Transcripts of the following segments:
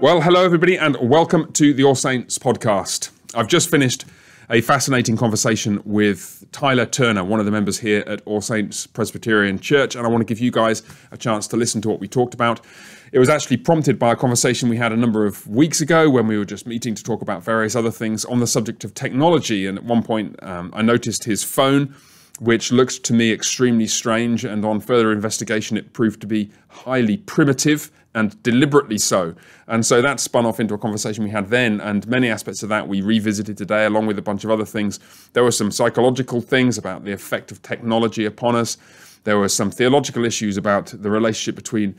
Well, hello, everybody, and welcome to the All Saints podcast. I've just finished a fascinating conversation with Tyler Turner, one of the members here at All Saints Presbyterian Church, and I want to give you guys a chance to listen to what we talked about. It was actually prompted by a conversation we had a number of weeks ago when we were just meeting to talk about various other things on the subject of technology. And at one point, um, I noticed his phone which looked to me extremely strange, and on further investigation, it proved to be highly primitive and deliberately so. And so that spun off into a conversation we had then, and many aspects of that we revisited today, along with a bunch of other things. There were some psychological things about the effect of technology upon us. There were some theological issues about the relationship between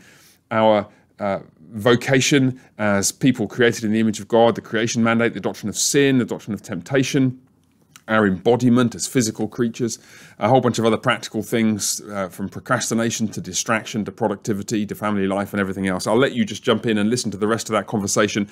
our uh, vocation as people created in the image of God, the creation mandate, the doctrine of sin, the doctrine of temptation our embodiment as physical creatures, a whole bunch of other practical things uh, from procrastination to distraction to productivity to family life and everything else. I'll let you just jump in and listen to the rest of that conversation.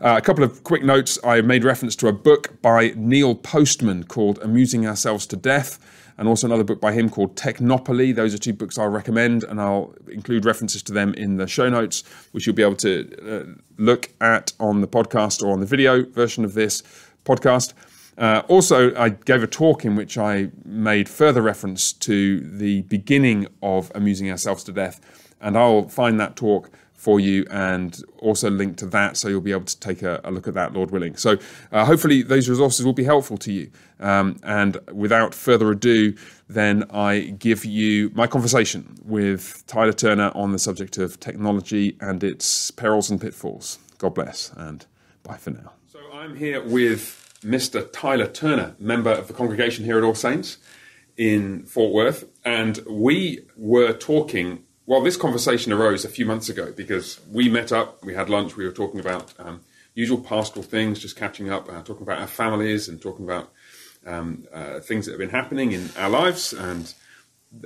Uh, a couple of quick notes. I made reference to a book by Neil Postman called Amusing Ourselves to Death. And also another book by him called Technopoly. Those are two books I'll recommend, and I'll include references to them in the show notes, which you'll be able to uh, look at on the podcast or on the video version of this podcast. Uh, also, I gave a talk in which I made further reference to the beginning of Amusing Ourselves to Death, and I'll find that talk for you and also link to that so you'll be able to take a, a look at that, Lord willing. So, uh, hopefully, those resources will be helpful to you. Um, and without further ado, then I give you my conversation with Tyler Turner on the subject of technology and its perils and pitfalls. God bless, and bye for now. So, I'm here with Mr. Tyler Turner, member of the congregation here at All Saints in Fort Worth. And we were talking, well, this conversation arose a few months ago because we met up, we had lunch, we were talking about um, usual pastoral things, just catching up, uh, talking about our families and talking about um, uh, things that have been happening in our lives. And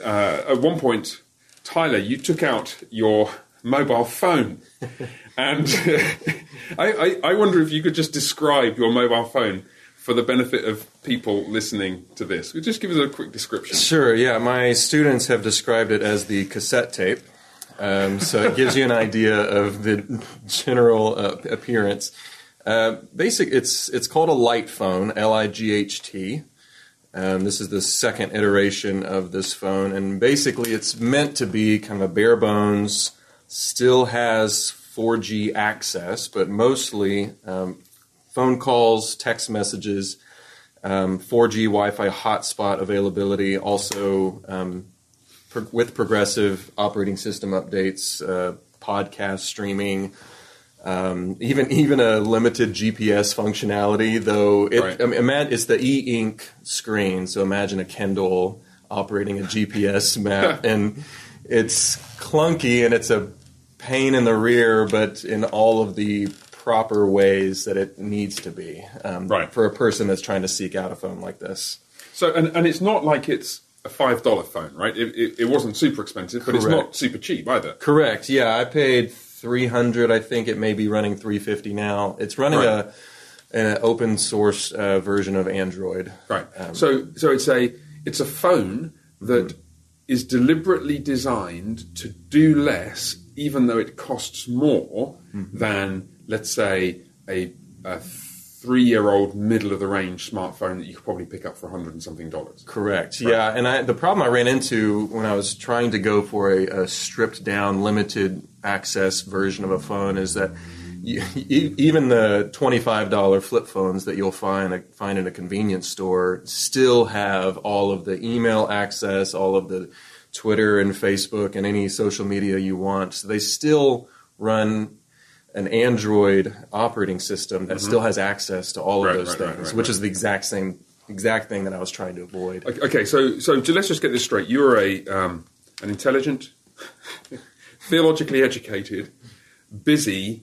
uh, at one point, Tyler, you took out your mobile phone. and I, I, I, wonder if you could just describe your mobile phone for the benefit of people listening to this. Just give us a quick description? Sure, yeah. My students have described it as the cassette tape. Um, so it gives you an idea of the general uh, appearance. Uh, basic, it's it's called a light phone, L-I-G-H-T. Um, this is the second iteration of this phone, and basically it's meant to be kind of a bare bones still has 4G access, but mostly um, phone calls, text messages, um, 4G Wi Fi hotspot availability, also um, pro- with progressive operating system updates, uh, podcast streaming. Um, even even a limited GPS functionality, though it, right. I mean, it's the e-ink screen. So imagine a Kindle operating a GPS map, and it's clunky and it's a pain in the rear, but in all of the proper ways that it needs to be um, right. for a person that's trying to seek out a phone like this. So, and, and it's not like it's a five dollar phone, right? It, it, it, wasn't super expensive, but Correct. it's not super cheap either. Correct. Yeah, I paid three hundred. I think it may be running three fifty now. It's running right. a an open source uh, version of Android. Right. Um, so, so it's a it's a phone that mm-hmm. is deliberately designed to do less even though it costs more mm-hmm. than, let's say, a, a three-year-old middle-of-the-range smartphone that you could probably pick up for a hundred and something dollars. Correct. Right. Yeah, and I, the problem I ran into when I was trying to go for a, a stripped-down, limited access version of a phone is that you, even the twenty-five dollar flip phones that you'll find find in a convenience store still have all of the email access, all of the Twitter and Facebook and any social media you want. So they still run an Android operating system that mm-hmm. still has access to all of those right, things, right, which is the exact same exact thing that I was trying to avoid. Okay, so so let's just get this straight. You are a um, an intelligent, theologically educated, busy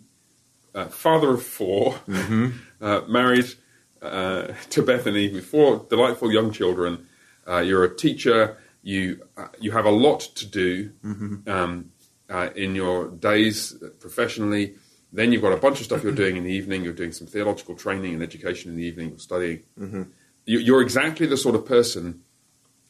uh, father of 4 mm-hmm. uh, married uh, to Bethany with four delightful young children. Uh, you're a teacher you uh, you have a lot to do mm-hmm. um, uh, in your days professionally. Then you've got a bunch of stuff you're doing in the evening. You're doing some theological training and education in the evening. You're studying. Mm-hmm. You, are exactly the sort of person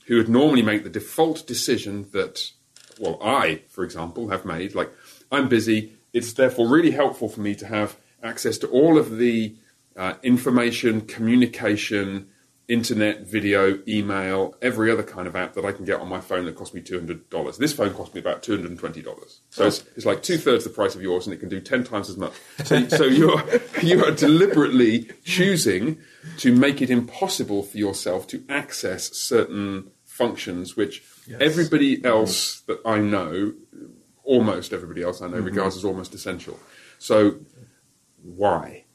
who would normally make the default decision that, well, I, for example, have made. Like, I'm busy. it's therefore really helpful for me to have access to all of the uh, information, communication, internet, video, email, every other kind of app that I can get on my phone that cost me $200. This phone cost me about $220. So it's, it's like two thirds the price of yours and it can do 10 times as much. So, so you're, you are deliberately choosing to make it impossible for yourself to access certain functions which everybody else that I know, almost everybody else I know, mm-hmm. regards as almost essential. So why?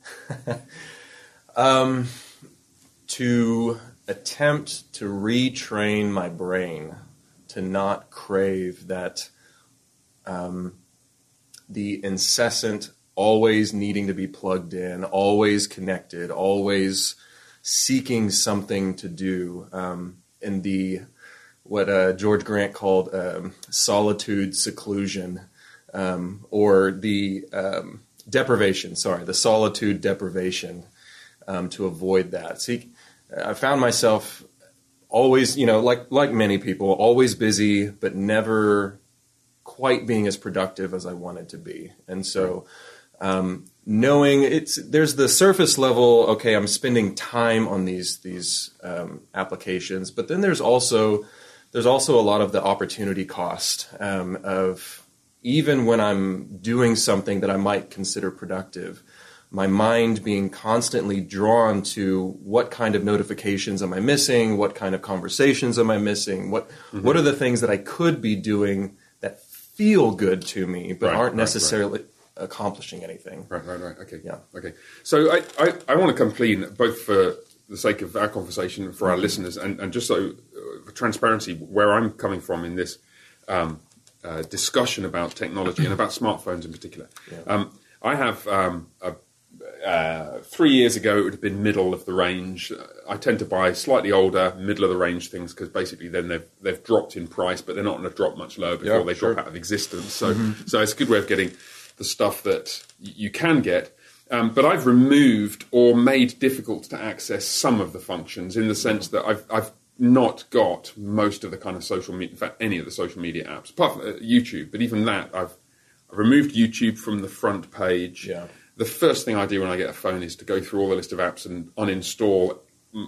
Um, to attempt to retrain my brain to not crave that um, the incessant always needing to be plugged in always connected always seeking something to do um, in the what uh, george grant called um, solitude seclusion um, or the um, deprivation sorry the solitude deprivation um, to avoid that. See I found myself always, you know, like like many people, always busy, but never quite being as productive as I wanted to be. And so, um, knowing it's there's the surface level. Okay, I'm spending time on these these um, applications, but then there's also there's also a lot of the opportunity cost um, of even when I'm doing something that I might consider productive my mind being constantly drawn to what kind of notifications am I missing? What kind of conversations am I missing? What mm-hmm. what are the things that I could be doing that feel good to me but right, aren't necessarily right. accomplishing anything? Right, right, right. Okay, yeah, okay. So I, I, I want to come clean both for the sake of our conversation for our mm-hmm. listeners and, and just so uh, for transparency where I'm coming from in this um, uh, discussion about technology and about smartphones in particular. Yeah. Um, I have um, a uh, three years ago, it would have been middle of the range. I tend to buy slightly older, middle of the range things because basically then they've they've dropped in price, but they're not going to drop much lower before yeah, they sure. drop out of existence. So mm-hmm. so it's a good way of getting the stuff that you can get. Um, but I've removed or made difficult to access some of the functions in the sense that I've I've not got most of the kind of social media, in fact, any of the social media apps, apart from uh, YouTube. But even that, I've, I've removed YouTube from the front page. Yeah the first thing I do when I get a phone is to go through all the list of apps and uninstall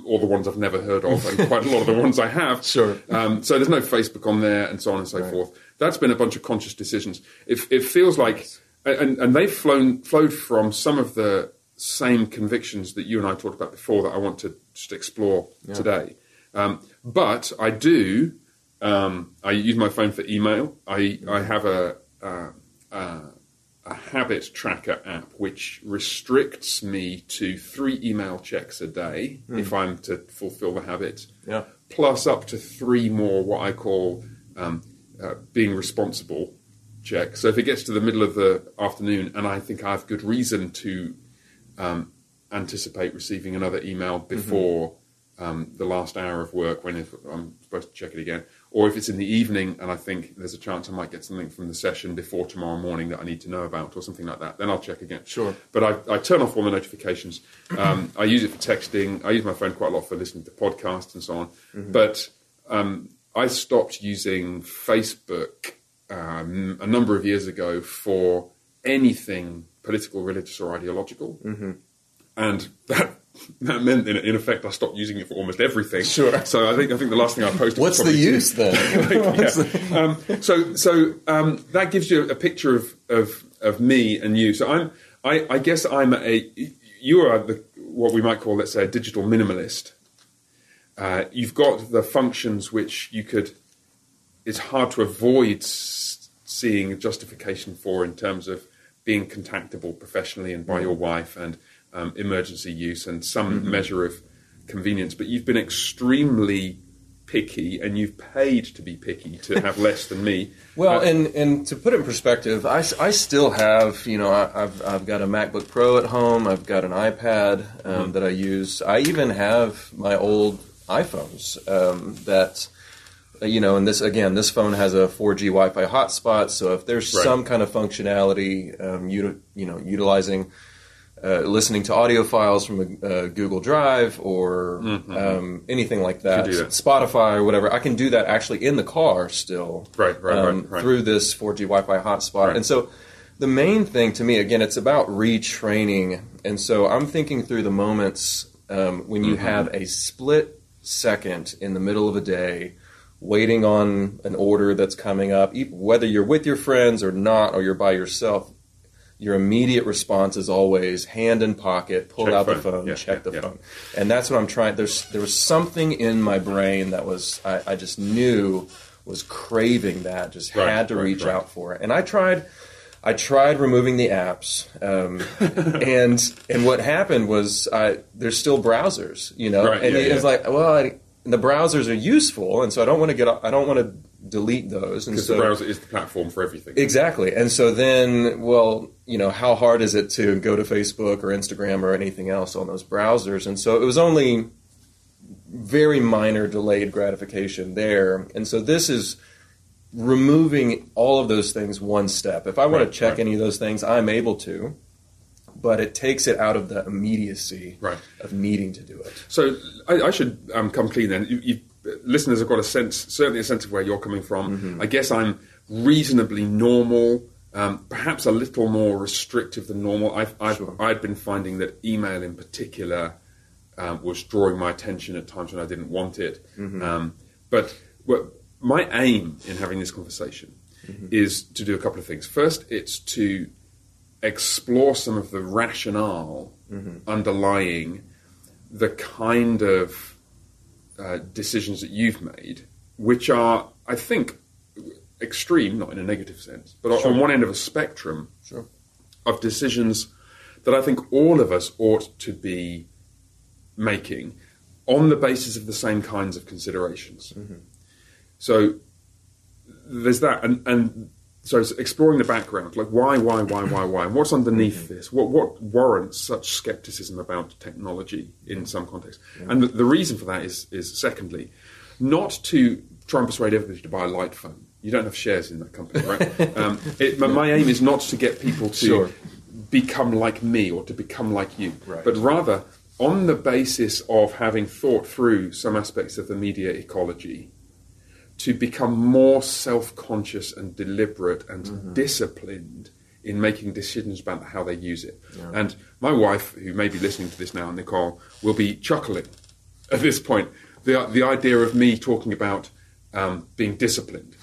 all the ones I've never heard of, and quite a lot of the ones I have. Sure. Um, so there's no Facebook on there, and so on and so right. forth. That's been a bunch of conscious decisions. It, it feels like, and, and they've flown flowed from some of the same convictions that you and I talked about before that I want to just explore yeah. today. Um, but I do. Um, I use my phone for email. I I have a. Uh, uh, a habit tracker app which restricts me to three email checks a day mm. if I'm to fulfill the habit, yeah. plus up to three more what I call um, uh, being responsible checks. So if it gets to the middle of the afternoon and I think I have good reason to um, anticipate receiving another email mm-hmm. before mm-hmm. um, the last hour of work when I'm supposed to check it again, or if it's in the evening and I think there's a chance I might get something from the session before tomorrow morning that I need to know about or something like that, then I'll check again. Sure. But I, I turn off all the notifications. Um, I use it for texting. I use my phone quite a lot for listening to podcasts and so on. Mm-hmm. But um, I stopped using Facebook um, a number of years ago for anything political, religious, or ideological. Mm-hmm. And that that meant in, in, effect I stopped using it for almost everything. Sure. So I think I think the last thing I posted. What's the use then? like, yeah. um, so so um, that gives you a picture of, of of me and you. So I'm I, I guess I'm a you are the what we might call let's say a digital minimalist. Uh, you've got the functions which you could. It's hard to avoid seeing justification for in terms of being contactable professionally and by mm. your wife and um, emergency use and some mm-hmm. measure of convenience, but you've been extremely picky and you've paid to be picky to have less than me. Well, uh, and, and to put it in perspective, I, I still have, you know, I, have I've got a MacBook Pro at home, I've got an iPad um, mm-hmm. that I use. I even have my old iPhones um, that, you know, and this, again, this phone has a 4G Wi Fi hotspot, so if there's right. some kind of functionality, um, you, you know, utilizing uh, listening to audio files from a, Google Drive or mm-hmm. um, anything like that, that, Spotify or whatever. I can do that actually in the car still, right, right, um, right, right. through this 4G Wi-Fi hotspot. And so, the main thing to me, again, it's about retraining. And so I'm thinking through the moments um, when you have a split second in the middle of a day waiting on an order that's coming up, whether you're with your friends or not, or you're by yourself, your immediate response is always hand in pocket, pull Check out the phone. phone, Yeah, check yeah, the yeah. phone. And that's what I'm trying. There's there was something in my brain that was I, I just knew was craving that, just Right, had to right, reach right. out for it. And I tried. I tried removing the apps, um, and and what happened was I, there's still browsers, you know, and it was like, well, I, the browsers are useful, and so I don't want to get, I don't want to delete those, and Because so the browser is the platform for everything. Exactly. And so then, well, you know, how hard is it to go to Facebook or Instagram or anything else on those browsers? And so it was only very minor delayed gratification there. And so this is removing all of those things one step. If I want Right, to check right. any of those things, I'm able to, but it takes it out of the immediacy Right. of needing to do it. So I, I should um, come clean then. You, listeners have got a sense, certainly a sense of where you're coming from. Mm-hmm. I guess I'm reasonably normal, um, perhaps a little more restrictive than normal. I've, I've, Sure. I'd been finding that email in particular um, was drawing my attention at times when I didn't want it. Mm-hmm. Um, but what, my aim in having this conversation Mm-hmm. is to do a couple of things. First, it's to explore some of the rationale Mm-hmm. underlying the kind of uh, decisions that you've made, which are, I think, extreme, not in a negative sense, but Sure. on one end of a spectrum Sure. of decisions that I think all of us ought to be making on the basis of the same kinds of considerations. So there's that, and, and so it's exploring the background, like why, why, why, why, why, and what's underneath this? What what warrants such skepticism about technology in some context? And the, the reason for that is is secondly, not to try and persuade everybody to buy a light phone. You don't have shares in that company, right? um, it, my- my aim is not to get people to Sure. become like me or to become like you, Right. but rather on the basis of having thought through some aspects of the media ecology to become more self-conscious and deliberate and Mm-hmm. disciplined in making decisions about how they use it. And my wife, who may be listening to this now, Nicole, will be chuckling at this point. The, the idea of me talking about um, being disciplined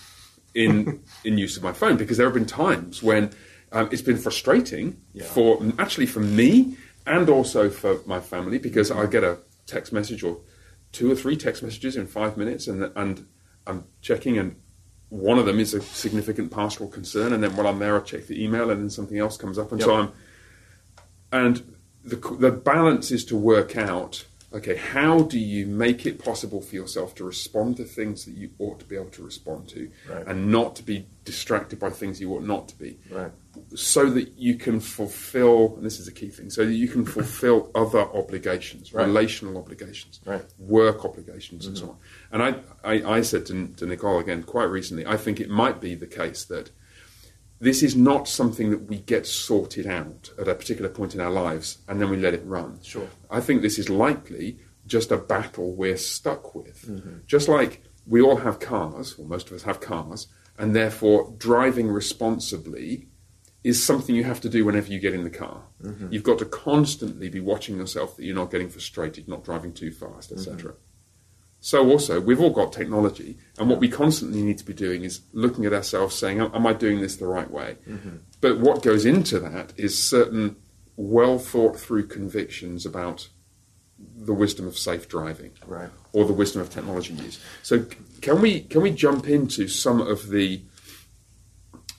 in in use of my phone because there have been times when um, it's been frustrating Yeah. for actually for me and also for my family because I get a text message or two or three text messages in five minutes and and I'm checking and one of them is a significant pastoral concern and then while I'm there I check the email and then something else comes up and so Yep. I'm and the the balance is to work out okay how do you make it possible for yourself to respond to things that you ought to be able to respond to Right. and not to be distracted by things you ought not to be Right. so that you can fulfill and this is a key thing so that you can fulfill other obligations Right. relational obligations Right. Mm-hmm. work obligations and so on and I, I, I said to, to nicole again quite recently i think it might be the case that this is not something that we get sorted out at a particular point in our lives and then we let it run. Sure. I think this is likely just a battle we're stuck with. Mm-hmm. Just like we all have cars, or most of us have cars, and therefore driving responsibly is something you have to do whenever you get in the car. Mm-hmm. You've got to constantly be watching yourself that you're not getting frustrated, not driving too fast, etc. Mm-hmm. So also, we've all got technology, and what we constantly need to be doing is looking at ourselves, saying, "Am I doing this the right way?" But what goes into that is certain well thought through convictions about the wisdom of safe driving, Right. or the wisdom of technology use. So, can we can we jump into some of the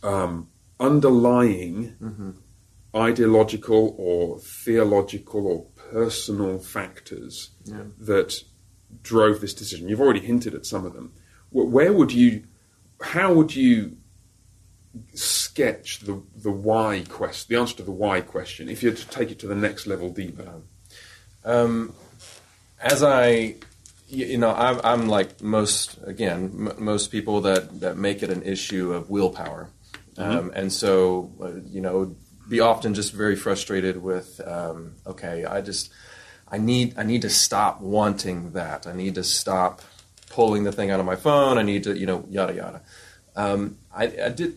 um, underlying ideological or theological or personal factors Yeah. that drove this decision? You've already hinted at some of them. Where would you, how would you sketch the the why question, the answer to the why question, if you had to take it to the next level deeper? Um, as I, you know, I'm, I'm like most again m- most people that that make it an issue of willpower, um, and so uh, you know, be often just very frustrated with, um, okay, I just, I need I need to stop wanting that. I need to stop pulling the thing out of my phone. I need to, you know, yada yada. Um, I, I did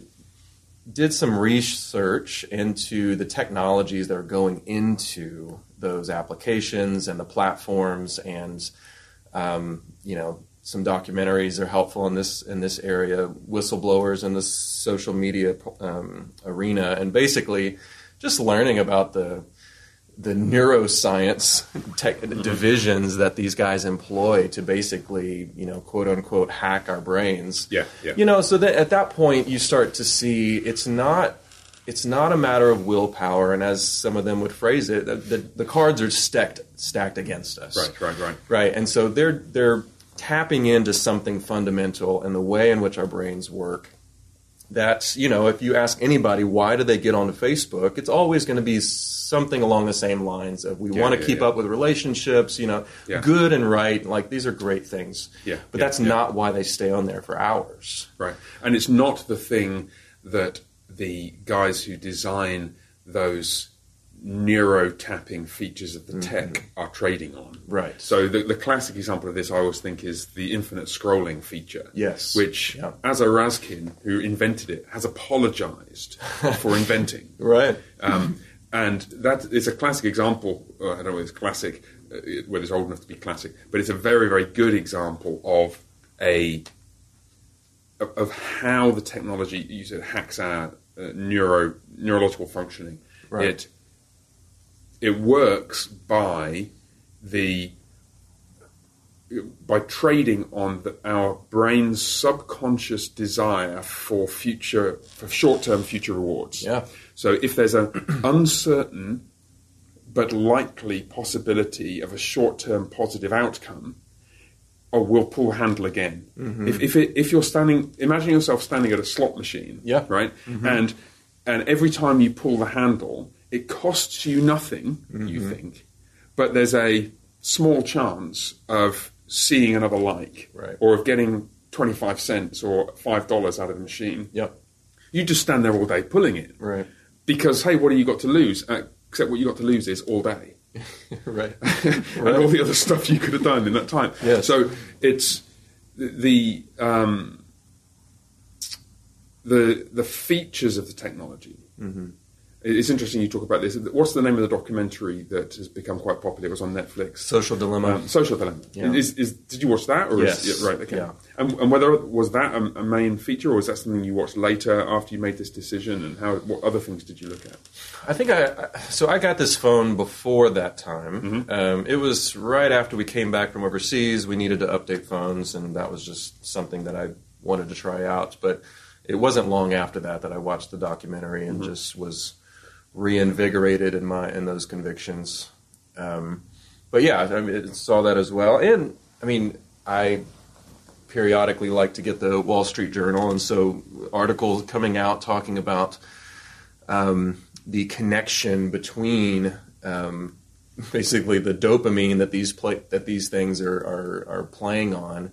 did some research into the technologies that are going into those applications and the platforms, and um, you know, some documentaries are helpful in this in this area. Whistleblowers in the social media um, arena, and basically just learning about the the neuroscience tech divisions that these guys employ to basically, you know, quote unquote, hack our brains. Yeah, yeah. You know, so that at that point you start to see it's not it's not a matter of willpower, and as some of them would phrase it, the, the, the cards are stacked stacked against us. Right, right, right. Right, and so they're they're tapping into something fundamental in the way in which our brains work that you know if you ask anybody why do they get onto facebook it's always going to be something along the same lines of we Yeah, want to yeah, keep yeah. up with relationships you know good and right like these are great things Yeah, but that's not why they stay on there for hours Right. And it's not the thing that the guys who design those neuro tapping features of the tech are trading on. Mm-hmm. Right. So the, the classic example of this I always think is the infinite scrolling feature. Yes. Which Yeah. Aza Raskin, who invented it, has apologized for inventing. right Um, and that is a classic example. uh, I don't know if it's classic, uh, whether it's old enough to be classic, but it's a very, very good example of a of, of how the technology you said hacks our uh, neuro neurological functioning. Right. It it works by the by trading on the, our brain's subconscious desire for future for short-term future rewards. Yeah. So if there's an uncertain but likely possibility of a short-term positive outcome, or we'll pull the handle again. Mm-hmm. If if, it, if you're standing, imagine yourself standing at a slot machine, Yeah. right, mm-hmm. and and every time you pull the handle, it costs you nothing, you think, but there's a small chance of seeing another like, Right. or of getting twenty five cents or five dollars out of the machine. yep You just stand there all day pulling it, right because hey, what have you got to lose? Uh, except what you got to lose is all day right and all the other stuff you could have done in that time. Yes. So it's the um, the the features of the technology. Mm-hmm. It's interesting you talk about this. What's the name of the documentary that has become quite popular? It was on Netflix. social dilemma Um, Social Dilemma. Yeah. Is, is, did you watch that? Or Yes. Is, yeah, right. Okay. Yeah. And, and whether was that a, a main feature, or was that something you watched later after you made this decision? And how? What other things did you look at? I think I so. I got this phone before that time. Um, it was right after we came back from overseas. We needed to update phones, and that was just something that I wanted to try out. But it wasn't long after that that I watched the documentary and just was reinvigorated in my in those convictions. Um, but yeah, I mean, saw that as well. And I mean, I periodically like to get the Wall Street Journal, and so articles coming out talking about um, the connection between um, basically the dopamine that these play, that these things are, are are playing on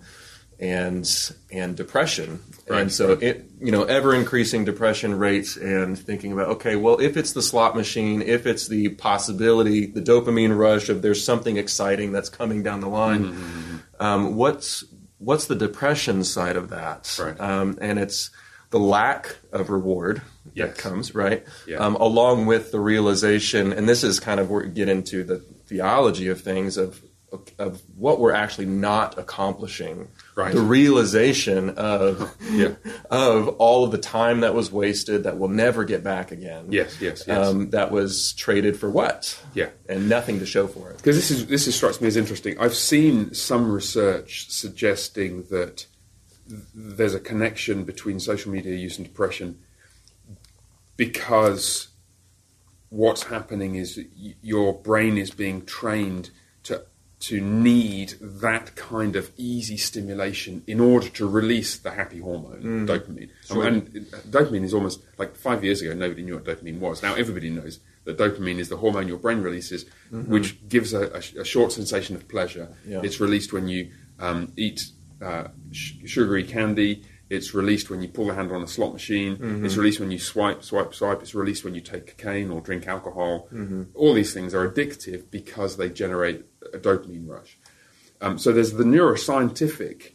and and depression Right, and so it you know ever increasing depression rates and thinking about okay well if it's the slot machine if it's the possibility the dopamine rush of there's something exciting that's coming down the line Mm-hmm, um, what's what's the depression side of that Right. um, and it's the lack of reward Yes. that comes right Yeah. um, along with the realization and this is kind of where we get into the theology of things of of what we're actually not accomplishing Right. the realization of Yeah. of all of the time that was wasted that will never get back again Yes, yes, yes. um, that was traded for what Yeah. and nothing to show for it because this is this is, strikes me as interesting. I've seen some research suggesting that th- there's a connection between social media use and depression because what's happening is your brain is being trained to need that kind of easy stimulation in order to release the happy hormone mm. dopamine. And, and uh, dopamine is almost like five years ago nobody knew what dopamine was. Now everybody knows that dopamine is the hormone your brain releases, mm-hmm. which gives a, a a short sensation of pleasure. Yeah. It's released when you um, eat uh, sh- sugary candy. It's released when you pull the handle on a slot machine. Mm-hmm. It's released when you swipe, swipe, swipe. It's released when you take cocaine or drink alcohol. Mm-hmm. All these things are addictive because they generate a dopamine rush. Um, so there's the neuroscientific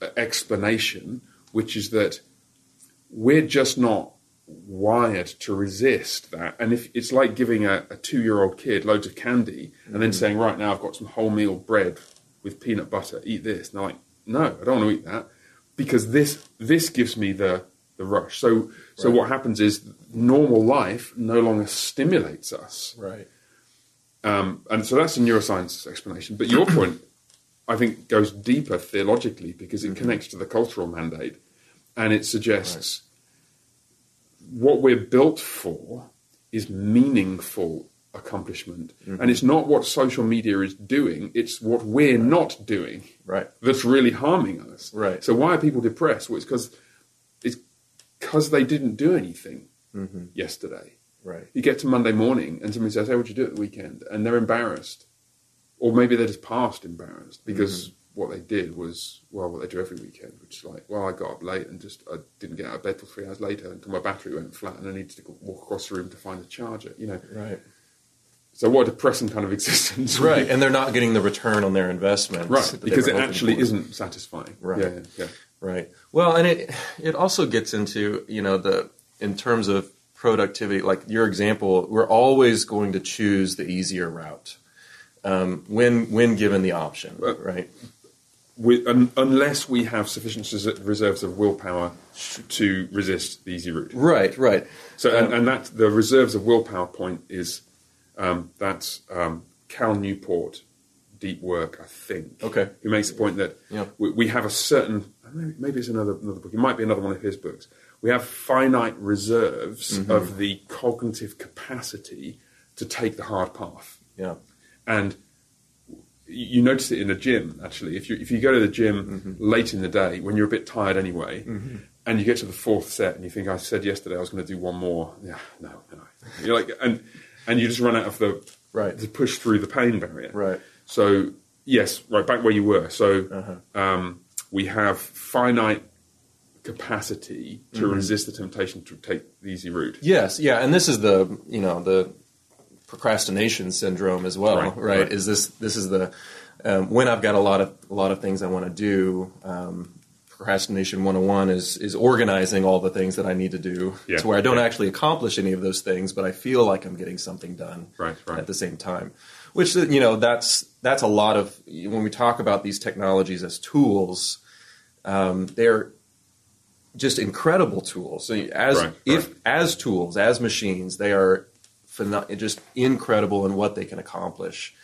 uh, explanation, which is that we're just not wired to resist that. And if it's like giving a, a two-year-old kid loads of candy and then saying, "Right now, I've got some wholemeal bread with peanut butter. Eat this." And they're like, "No, I don't want to eat that because this this gives me the the rush." So so Right. what happens is normal life no longer stimulates us. Right. Um, and so that's a neuroscience explanation. But your point, I think, goes deeper theologically because it mm-hmm. connects to the cultural mandate and it suggests what we're built for is meaningful accomplishment. And mm-hmm. it's not what social media is doing, it's what we're not doing Right. that's really harming us. Right. So why are people depressed? Well, it's because it's because they didn't do anything mm-hmm. yesterday. Right. You get to Monday morning and somebody says, "Hey, what'd you do at the weekend?" and they're embarrassed, or maybe they're just past embarrassed because mm-hmm. what they did was well, what they do every weekend, which is like, well, I got up late and just I didn't get out of bed till three hours later until my battery went flat and I needed to walk across the room to find a charger. You know, Right. so what a depressing kind of existence, Right. And they're not getting the return on their investment. Right, because it actually for. isn't satisfying. Right. Yeah, yeah, yeah. Right. Well, and it it also gets into you know the in terms of productivity, like your example, we're always going to choose the easier route um, when when given the option, Well- right? We, un, unless we have sufficient reserves of willpower to resist the easy route. Right. Right. So, and, Um, and that the reserves of willpower point is um, that's um, Cal Newport, deep work, I think. Okay. Who makes the point that Yeah. we, we have a certain maybe, maybe it's another another book. It might be another one of his books. We have finite reserves Mm-hmm. of the cognitive capacity to take the hard path, Yeah. and you notice it in the gym actually. If you if you go to the gym late in the day when you're a bit tired anyway, and you get to the fourth set and you think I said yesterday I was going to do one more, yeah, no, no. You're like and and you just run out of the Right. to push through the pain barrier. Right. So yes, right back where you were. So Uh-huh. um, we have finite capacity to Mm-hmm. resist the temptation to take the easy route. Yes, yeah, and this is the you know the procrastination syndrome as well, Right, right? right. Is this this is the um, when I've got a lot of a lot of things I want to do. Um, procrastination 101 is is organizing all the things that I need to do Yeah, to where I don't yeah. actually accomplish any of those things, but I feel like I'm getting something done Right, right. at the same time. Which you know that's that's a lot of when we talk about these technologies as tools, um, they're just incredible tools. So as Right, if right. as tools, as machines, they are pheno- just incredible in what they can accomplish.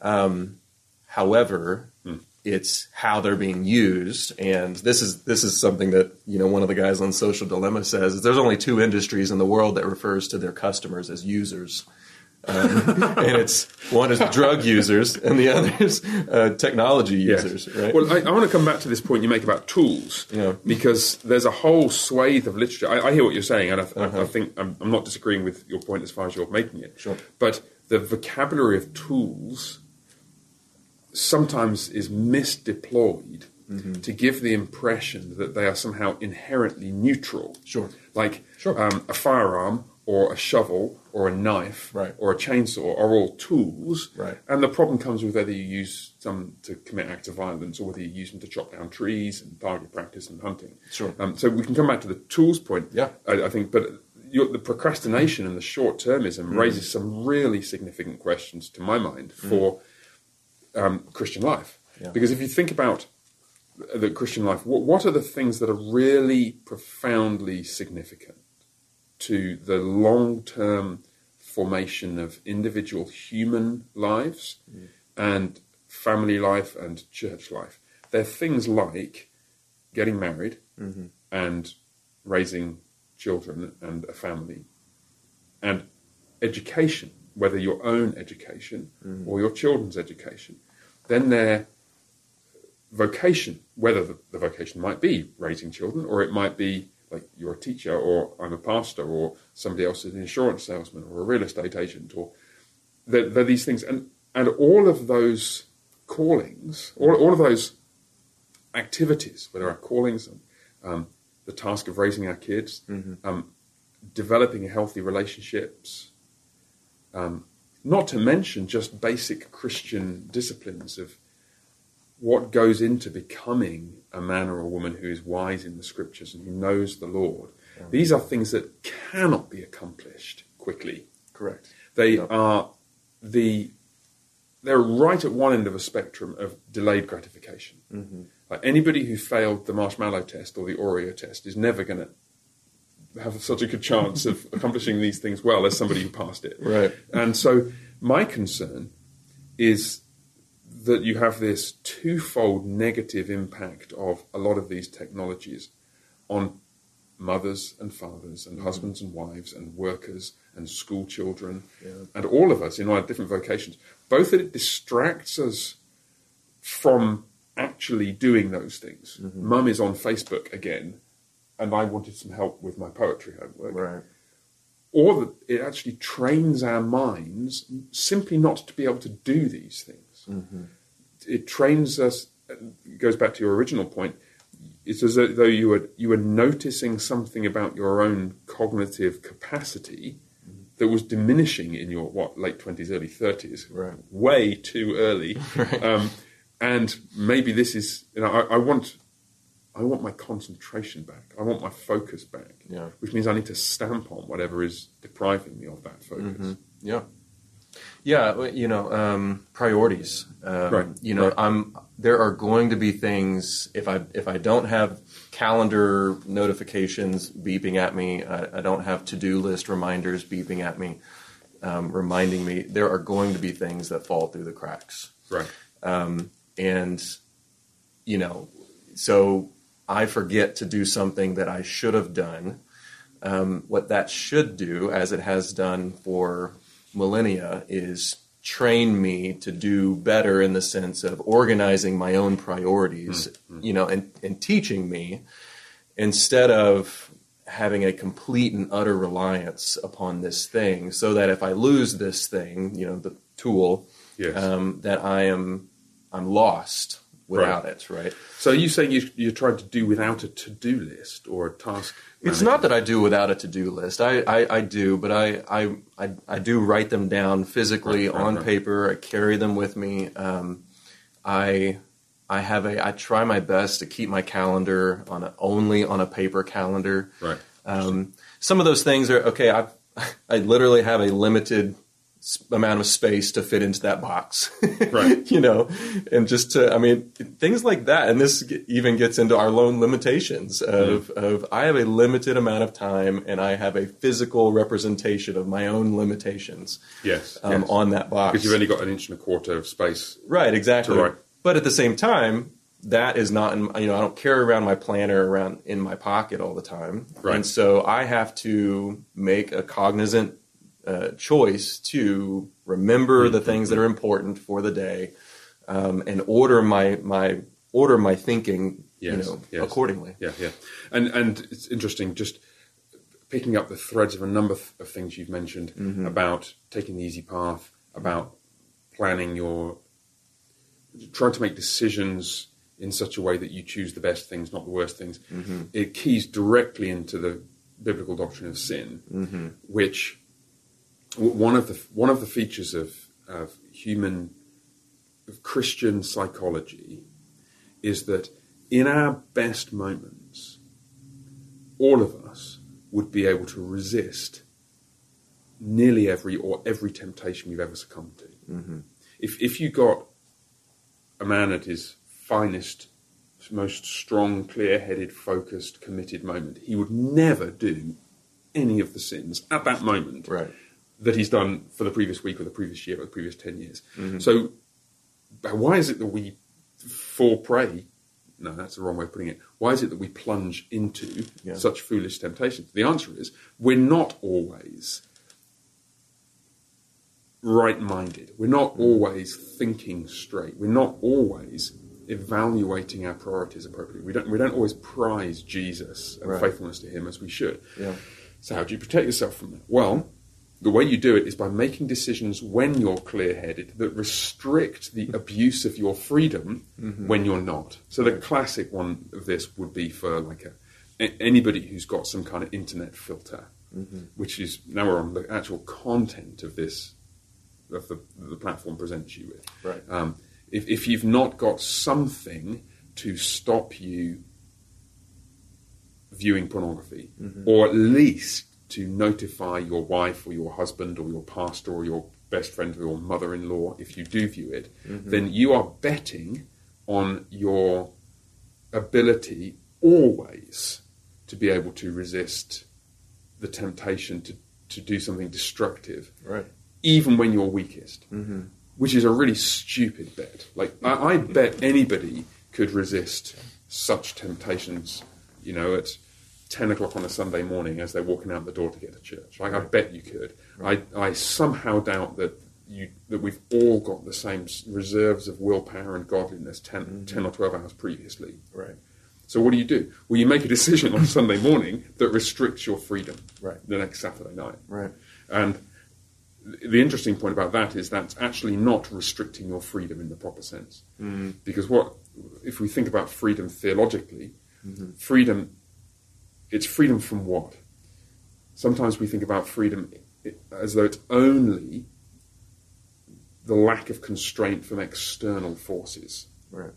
Um, however, Hmm. it's how they're being used, and this is this is something that you know one of the guys on Social Dilemma says is there's only two industries in the world that refers to their customers as users. Um, and it's one is drug users and the other is uh, technology Yes. users, right? Well, I, I want to come back to this point you make about tools, Yeah. because there's a whole swathe of literature. I, I hear what you're saying, and I, I- Uh-huh. I think I'm, I'm not disagreeing with your point as far as you're making it. Sure. But the vocabulary of tools sometimes is misdeployed Mm-hmm. to give the impression that they are somehow inherently neutral. Sure. Like Sure. um, a firearm or a shovel or a knife Right. or a chainsaw are all tools. Right. And the problem comes with whether you use them to commit acts of violence or whether you use them to chop down trees and target practice and hunting. Sure. Um, so we can come back to the tools point. Yeah. I, I think, but your, the procrastination and the short termism Mm. raises some really significant questions to my mind for um, Christian life. Yeah. Because if you think about the Christian life, what, what are the things that are really profoundly significant to the long term formation of individual human lives mm. and family life and church life? They're things like getting married mm-hmm. and raising children and a family and education, whether your own education mm-hmm. or your children's education. Then their vocation, whether the, the vocation might be raising children or it might be like you're a teacher or I'm a pastor or somebody else is an insurance salesman or a real estate agent or they're, they're these things. And and all of those callings all, all of those activities whether our callings um, the task of raising our kids um, developing healthy relationships um, not to mention just basic christian disciplines of what goes into becoming a man or a woman who is wise in the scriptures and who knows the Lord. These are things that cannot be accomplished quickly. Correct. They No. are the they're right at one end of a spectrum of delayed gratification. Mm-hmm. Like anybody who failed the marshmallow test or the Oreo test is never going to have such a good chance of accomplishing these things well as somebody who passed it. Right. And so my concern is that you have this twofold negative impact of a lot of these technologies on mothers and fathers and mm-hmm. husbands and wives and workers and school children and all of us in our different vocations. Both that it distracts us from actually doing those things. Mm-hmm. Mum is on Facebook again, and I wanted some help with my poetry homework Right. or that it actually trains our minds simply not to be able to do these things. Mm-hmm. It trains us. It goes back to your original point. It's as though you were you were noticing something about your own cognitive capacity mm-hmm. that was diminishing in your what late twenties, early thirties, Right. way too early. um, and maybe this is you know I, I want I want my concentration back. I want my focus back. Yeah. Which means I need to stamp on whatever is depriving me of that focus. Mm-hmm. Yeah. Yeah, you know, um, priorities. Um, Right, You know, right. I'm. There are going to be things if I if I don't have calendar notifications beeping at me, I, I don't have to do list reminders beeping at me, um, reminding me. There are going to be things that fall through the cracks. Right. um, and you know, so I forget to do something that I should have done. Um, what that should do, as it has done for millennia, is train me to do better in the sense of organizing my own priorities, you know, and, and teaching me instead of having a complete and utter reliance upon this thing so that if I lose this thing, you know, the tool, Yes. um, that I am I'm lost without it, right? So you saying you, you're trying to do without a to-do list or a task? It's not that I do without a to-do list. I, I, I do, but I, I, I, I do write them down physically Right, right, on right. paper. I carry them with me. Um, I I have a I try my best to keep my calendar on a, only on a paper calendar. Right. Um, some of those things are okay. I I literally have a limited amount of space to fit into that box, Right. you know, and just to I mean things like that. And this even gets into our own limitations of of I have a limited amount of time and I have a physical representation of my own limitations Yes. um, yes. on that box. because you've only got an inch and a quarter of space. Right, exactly. Right. But at the same time, that is not, in, you know, I don't carry around my planner around in my pocket all the time, Right. and so I have to make a cognizant uh, choice to remember Mm-hmm. the things that are important for the day, um, and order my my order my thinking, you know, yes. accordingly. Yeah, yeah. And and it's interesting just picking up the threads of a number of things you've mentioned about taking the easy path, about planning your trying to make decisions in such a way that you choose the best things, not the worst things. It keys directly into the biblical doctrine of sin, which w- one of the one of the features of, of human of Christian psychology is that in our best moments, all of us would be able to resist nearly every or every temptation we've ever succumbed to. Mm-hmm. If if you got a man at his finest, most strong, clear-headed, focused, committed moment, he would never do any of the sins at that moment Right. That he's done for the previous week or the previous year or the previous 10 years. Mm-hmm. So, why is it that we prey? No, that's the wrong way of putting it. Why is it that we plunge into Yeah. such foolish temptations? The answer is we're not always right minded. We're not always thinking straight. We're not always evaluating our priorities appropriately. We don't, we don't always prize Jesus and Right. faithfulness to Him as we should. Yeah. So, how do you protect yourself from that? Well, the way you do it is by making decisions when you're clear headed that restrict the abuse of your freedom mm-hmm. when you're not. So, the classic one of this would be for like a, a- anybody who's got some kind of internet filter, mm-hmm. which is now we're on the actual content of this, of the, the platform presents you with. Right. Um, if, if you've not got something to stop you viewing pornography, mm-hmm. or at least to notify your wife or your husband or your pastor or your best friend or your mother-in-law if you do view it, mm-hmm. then you are betting on your ability always to be able to resist the temptation to, to do something destructive, Right. even when you're weakest, mm-hmm. which is a really stupid bet. Like, I, I bet anybody could resist such temptations, you know, at 10 o'clock on a Sunday morning as they're walking out the door to get to church. Like, I bet you could. I, I somehow doubt that. You, that we've all got the same reserves of willpower and godliness 10, mm-hmm. 10 or 12 hours previously. Right. So what do you do? Well, you make a decision on Sunday morning that restricts your freedom Right. the next Saturday night. Right. And the interesting point about that is that's actually not restricting your freedom in the proper sense. Mm-hmm. Because what, if we think about freedom theologically, mm-hmm. freedom, it's freedom from what? Sometimes we think about freedom as though it's only the lack of constraint from external forces. Right.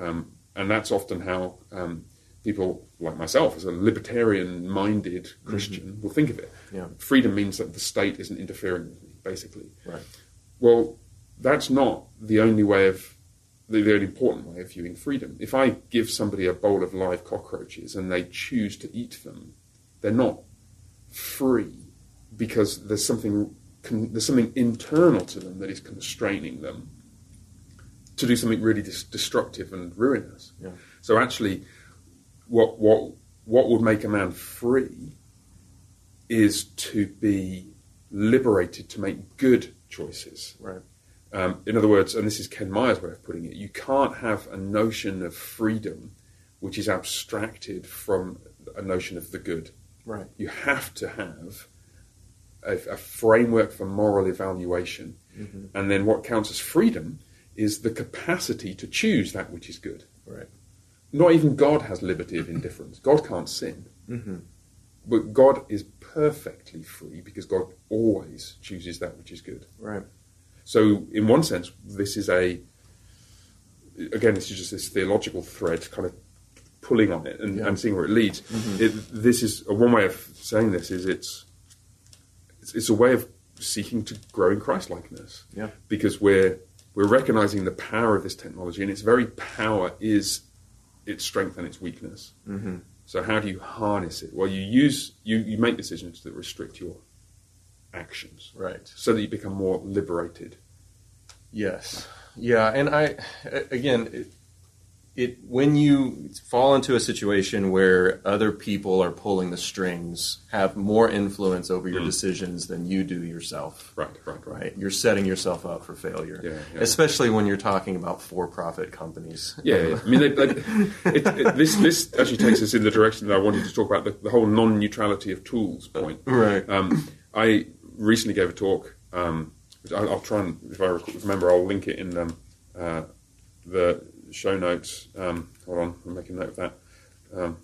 Um, and that's often how um, people like myself, as a libertarian minded Christian, will think of it. Yeah. Freedom means that the state isn't interfering with me, basically. Right. Well, that's not the only way of, the, only important way of viewing freedom. If I give somebody a bowl of live cockroaches and they choose to eat them, they're not free because there's something there's something internal to them that is constraining them to do something really dis- destructive and ruinous. Yeah. So actually, what what what would make a man free is to be liberated to make good choices. Right. Um, in other words, and this is Ken Myers' way of putting it, you can't have a notion of freedom which is abstracted from a notion of the good. Right. You have to have a, a framework for moral evaluation. And then what counts as freedom is the capacity to choose that which is good. Right. Not even God has liberty of indifference. God can't sin. But God is perfectly free because God always chooses that which is good. Right. So, in one sense, this is a again, this is just this theological thread, kind of pulling on it and, Yeah. and seeing where it leads. It, this is uh, one way of saying this is it's, it's it's a way of seeking to grow in Christ likeness. Yeah. because we're we're recognizing the power of this technology, and its very power is its strength and its weakness. Mm-hmm. So, how do you harness it? Well, you use you you make decisions that restrict your actions Right. so that you become more liberated. Yes. Yeah, and I again it, it when you fall into a situation where other people are pulling the strings, have more influence over your decisions than you do yourself. Right, right, right. Right. You're setting yourself up for failure. Yeah, yeah. Especially when you're talking about for-profit companies. Yeah, yeah. I mean, they, they, it, it, this this actually takes us in the direction that I wanted to talk about the, the whole non-neutrality of tools point. Right. Um, I recently gave a talk. Um, which I, I'll try and, if I remember, I'll link it in um, uh, the show notes. Um, hold on, I'm making a note of that. Um,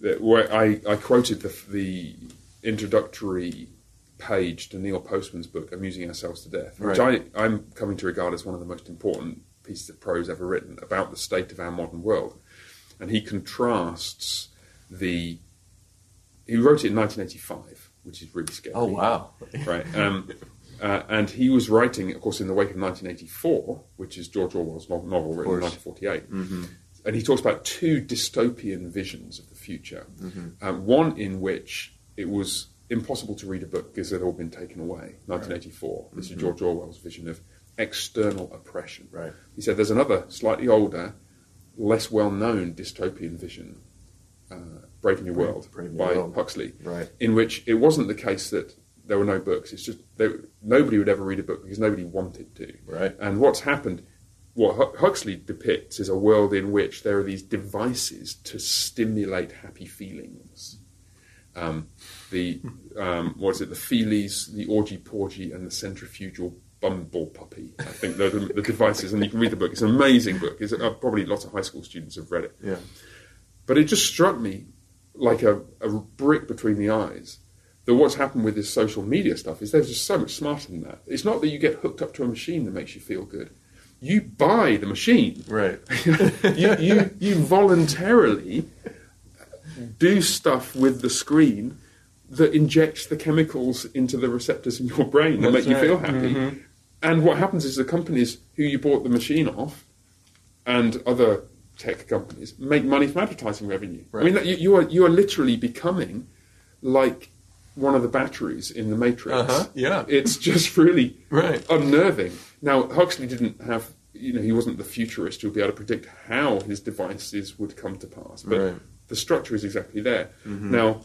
that where I, I quoted the, the introductory page to Neil Postman's book, Amusing Ourselves to Death, which Right. I, I'm coming to regard as one of the most important pieces of prose ever written about the state of our modern world. And he contrasts the. He wrote it in 1985, which is really scary Oh wow. right? Um, uh, and he was writing, of course, in the wake of 1984, which is George Orwell's novel written in course. 1948. And he talks about two dystopian visions of the future. Mm-hmm. Um, one in which it was impossible to read a book because they'd all been taken away. 1984. This is George Orwell's vision of external oppression. Mm-hmm. Right. He said there's another slightly older, less well-known dystopian vision, uh, Brave New World Brave New by World. Huxley Right. in which it wasn't the case that there were no books. It's just they, nobody would ever read a book because nobody wanted to. Right. And what's happened, what Huxley depicts is a world in which there are these devices to stimulate happy feelings. Um, the um, what is it? The feelies, the orgy porgy, and the centrifugal bumble puppy. I think they're the, the devices, and you can read the book. It's an amazing book. It's, uh, probably lots of high school students have read it. Yeah. But it just struck me like a, a brick between the eyes that what's happened with this social media stuff is they're just so much smarter than that. It's not that you get hooked up to a machine that makes you feel good. You buy the machine. Right. you, you, you voluntarily do stuff with the screen that injects the chemicals into the receptors in your brain that That's make you feel right. happy. Mm-hmm. And what happens is the companies who you bought the machine off and other tech companies make money from advertising revenue. I mean, you, you are you are literally becoming like one of the batteries in the Matrix. Uh-huh, yeah. it's just really Right. unnerving. Now Huxley didn't have, you know, he wasn't the futurist who'd be able to predict how his devices would come to pass, but Right. the structure is exactly there. Now,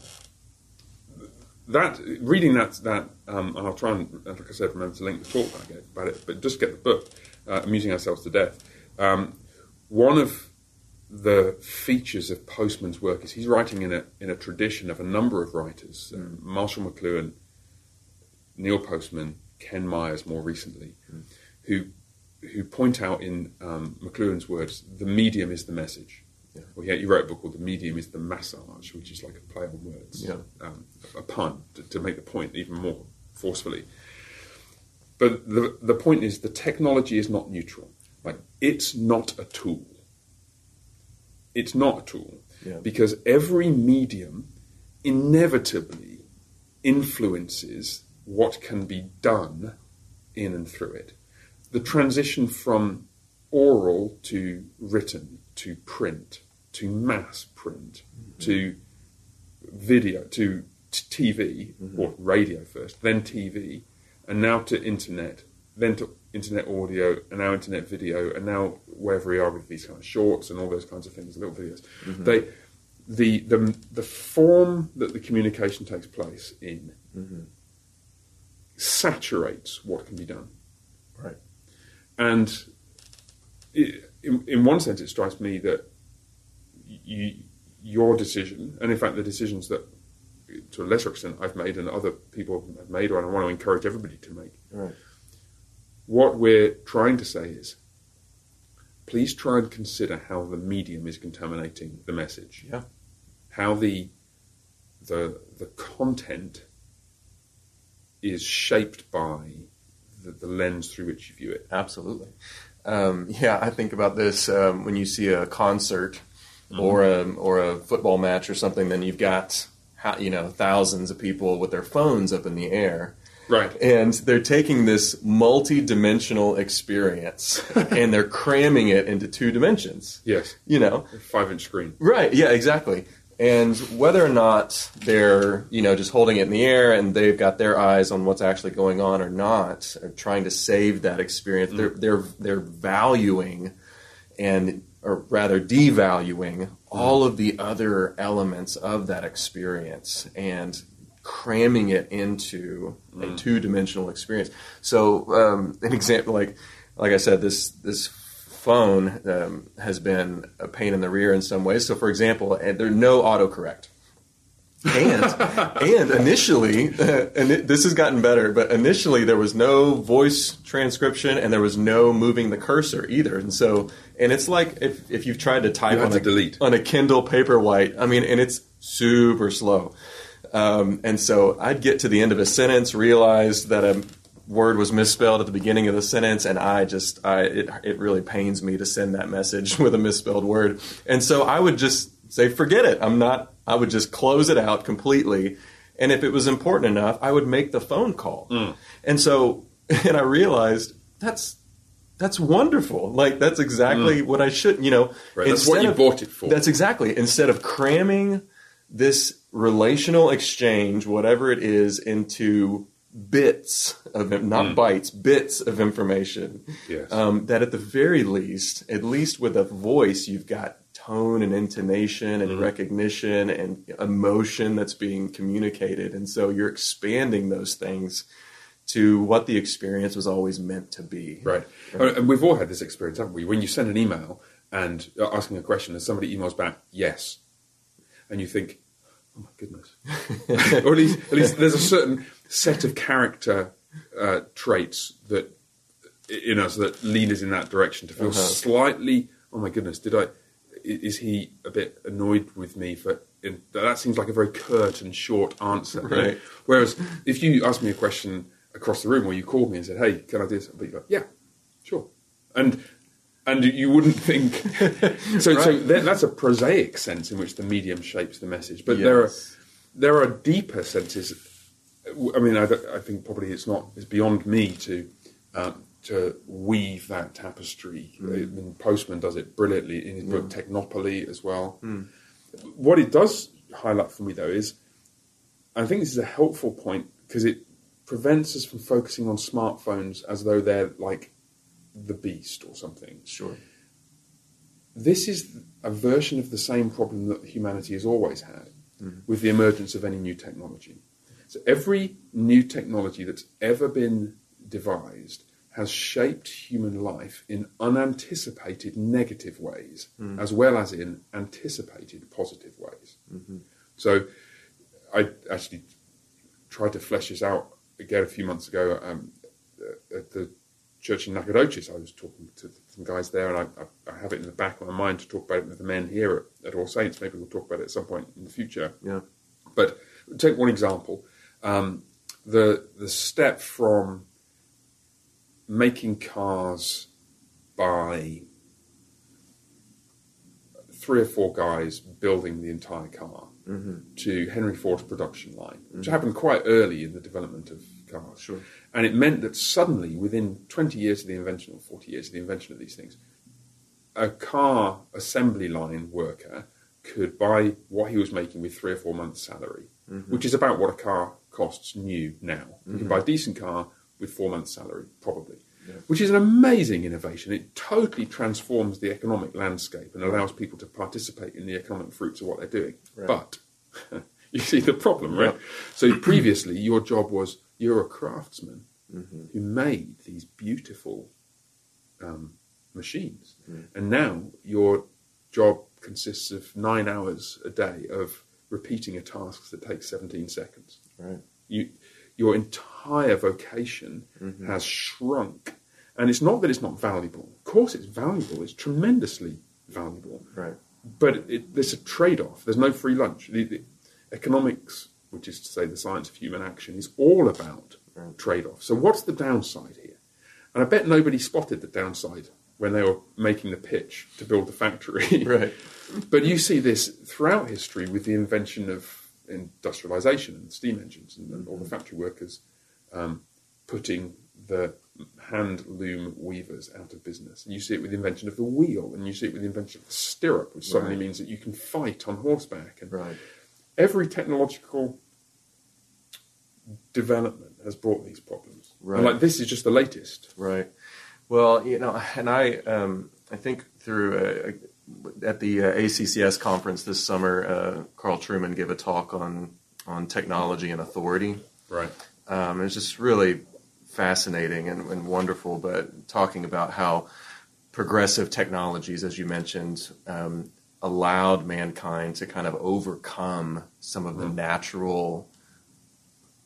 that reading that that um, and I'll try and like I said remember to link the talk that I gave about it, but just get the book, uh, amusing ourselves to death. Um, one of the features of Postman's work is he's writing in a in a tradition of a number of writers, um, Marshall McLuhan, Neil Postman, Ken Myers more recently, who who point out in um, McLuhan's words, the medium is the message. Well, yeah, he wrote a book called "The Medium is the Massage," which is like a play on words, Yeah. um, a pun to, to make the point even more forcefully. But the the point is, the technology is not neutral. Like it's not a tool. It's not a tool Yeah. because every medium inevitably influences what can be done in and through it. The transition from oral to written to print to mass print mm-hmm. to video to t- TV mm-hmm. or radio first, then TV, and now to internet, then to internet audio, and now internet video, and now wherever we are with these kind of shorts and all those kinds of things, little videos. Mm-hmm. They, the the the form that the communication takes place in mm-hmm. saturates what can be done. Right. And it, in, in one sense, it strikes me that you, your decision, and in fact, the decisions that to a lesser extent I've made and other people have made, or I want to encourage everybody to make, Right. What we're trying to say is please try and consider how the medium is contaminating the message, Yeah. how the, the, the content is shaped by the, the lens through which you view it. Absolutely. Um, yeah, I think about this um, when you see a concert or a or a football match or something. Then you've got how, you know thousands of people with their phones up in the air, Right. and they're taking this multi-dimensional experience and they're cramming it into two dimensions. Yes. You know, Five inch screen. Right. Yeah. Exactly. And whether or not they're, you know, just holding it in the air and they've got their eyes on what's actually going on or not, or trying to save that experience, mm. they're they're they're valuing and or rather devaluing all of the other elements of that experience and cramming it into a two-dimensional experience. So, um, an example, like like I said, this this phone um, has been a pain in the rear in some ways. So, for example, uh, there's no autocorrect. and and initially, uh, and it, this has gotten better, but initially there was no voice transcription and there was no moving the cursor either. And so, and it's like if, if you've tried to type You on a delete. on a Kindle Paperwhite, I mean, and it's super slow. Um, and so I'd get to the end of a sentence, realize that a word was misspelled at the beginning of the sentence, and I just, I, it, it really pains me to send that message with a misspelled word. And so I would just say, forget it. I'm not, I would just close it out completely. And if it was important enough, I would make the phone call. And so, and I realized that's, that's wonderful. Like that's exactly what I should, you know. Right, that's what you of- bought it for. That's exactly. Instead of cramming this relational exchange, whatever it is, into bits of not bytes, bits of information. Yes. Um, that at the very least, at least with a voice, you've got tone and intonation and recognition and emotion that's being communicated, and so you're expanding those things to what the experience was always meant to be. Right. And we've all had this experience, haven't we? When you send an email and asking a question and somebody emails back, yes. And you think, oh my goodness. or at least, at least there's a certain set of character uh, traits that in us that lead us in that direction to feel slightly, oh my goodness, did I, i- is he a bit annoyed with me for, in, that seems like a very curt and short answer. Right. Whereas if you asked me a question across the room or you called me and said, hey, can I do this? I'd be like, yeah, sure. And and you wouldn't think. so, so that, that's a prosaic sense in which the medium shapes the message, but there are there are deeper senses. I mean, I, I think probably it's not it's beyond me to um, to weave that tapestry. Hmm. I mean, Postman does it brilliantly in his book hmm. Technopoly as well. Hmm. What it does highlight for me though is, I think this is a helpful point because it prevents us from focusing on smartphones as though they're like the beast or something Sure. this is a version of the same problem that humanity has always had mm-hmm. with the emergence of any new technology. So every new technology that's ever been devised has shaped human life in unanticipated negative ways mm-hmm. as well as in anticipated positive ways. Mm-hmm. So I actually tried to flesh this out again a few months ago um, at the church in Nacogdoches. I was talking to some guys there, and I, I, have it in the back of my mind to talk about it with the men here at, at All Saints. Maybe we'll talk about it at some point in the future. Yeah. But take one example: um, the the step from making cars by three or four guys building the entire car to Henry Ford's production line, which happened quite early in the development of cars. Sure. And it meant that suddenly, within 20 years of the invention, or 40 years of the invention of these things, a car assembly line worker could buy what he was making with three or four months' salary, mm-hmm. which is about what a car costs new now. You can buy a mm-hmm. decent car with four months' salary, probably, which is an amazing innovation. It totally transforms the economic landscape and allows people to participate in the economic fruits of what they're doing. Right. But you see the problem, right? So previously, your job was you're a craftsman mm-hmm. who made these beautiful um, machines, mm-hmm. and now your job consists of nine hours a day of repeating a task that takes 17 seconds. Right. You, your entire vocation mm-hmm. has shrunk, and it's not that it's not valuable. Of course, it's valuable. It's tremendously valuable Right. but it, there's a trade-off. There's no free lunch. The, the economics, which is to say the science of human action, is all about Right. trade-off. So what's the downside here? And I bet nobody spotted the downside when they were making the pitch to build the factory. Right. but you see this throughout history with the invention of industrialization and steam engines and, and all the factory workers um, putting the hand loom weavers out of business. And you see it with the invention of the wheel, and you see it with the invention of the stirrup, which suddenly Right. means that you can fight on horseback. And Right. every technological development has brought these problems. Right. And like this is just the latest. Right. Well, you know, and I, um, I think through uh, at the uh, ACCS conference this summer, uh, Carl Trueman gave a talk on on technology and authority. Right. Um, it's just really fascinating and, and wonderful, but talking about how progressive technologies, as you mentioned, um, allowed mankind to kind of overcome some of the natural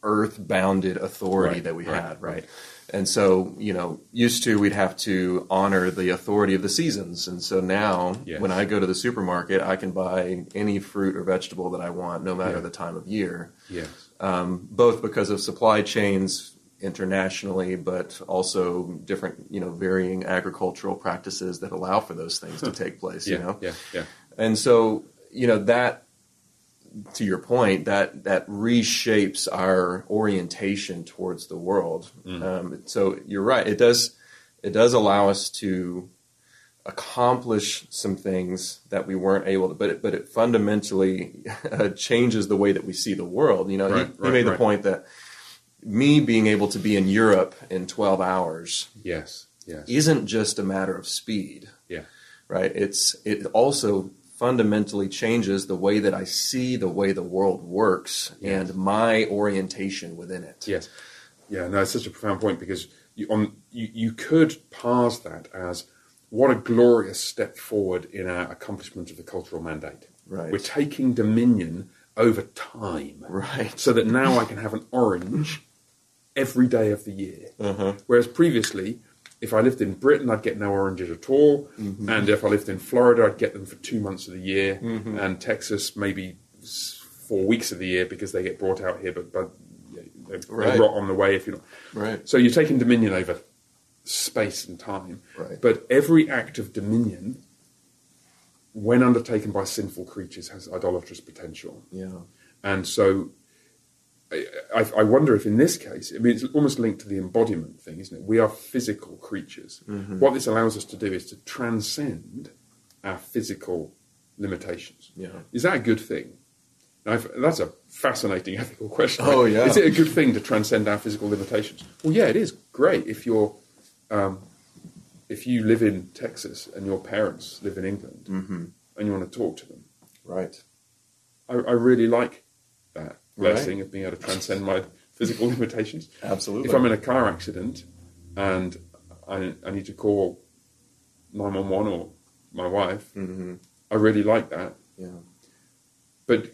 earth-bounded authority Right, that we right, had, right? And so, you know, used to we'd have to honor the authority of the seasons, and so now Yes. when I go to the supermarket, I can buy any fruit or vegetable that I want, no matter Yeah. the time of year Yes. um, both because of supply chains internationally, but also different, you know, varying agricultural practices that allow for those things to take place. Yeah. You know, Yeah. Yeah. and so you know that, to your point, that that reshapes our orientation towards the world. Um, so you're right; it does it does allow us to accomplish some things that we weren't able to, but it, but it fundamentally uh, changes the way that we see the world. You know, Right, you, you right, made the right. point that me being able to be in Europe in 12 hours Yes. Yes. isn't just a matter of speed, Yeah. right? It's it also fundamentally changes the way that I see the way the world works and my orientation within it. Yes. Yeah, no, it's such a profound point because you, on, you, you could parse that as what a glorious step forward in our accomplishment of the cultural mandate. Right. We're taking dominion over time. Right. So that now I can have an orange every day of the year. Uh-huh. Whereas previously, if I lived in Britain, I'd get no oranges at all. Mm-hmm. And if I lived in Florida, I'd get them for two months of the year. And Texas, maybe four weeks of the year because they get brought out here, but, but they, Right. rot on the way if you're not. Right. So you're taking dominion over space and time. Right. But every act of dominion, when undertaken by sinful creatures, has idolatrous potential. Yeah. And so I, I- I wonder if in this case, I mean, it's almost linked to the embodiment thing, isn't it? We are physical creatures. What this allows us to do is to transcend our physical limitations. Yeah. Is that a good thing? That's a fascinating ethical question. Oh, yeah. Is it a good thing to transcend our physical limitations? Well, yeah, it is great if you're, um, if you live in Texas and your parents live in England Mm-hmm. and you want to talk to them. Right. I, I really like that Right. blessing of being able to transcend my physical limitations. Absolutely. If I'm in a car accident and I, I need to call 911 or my wife, hmm I really like that. Yeah. But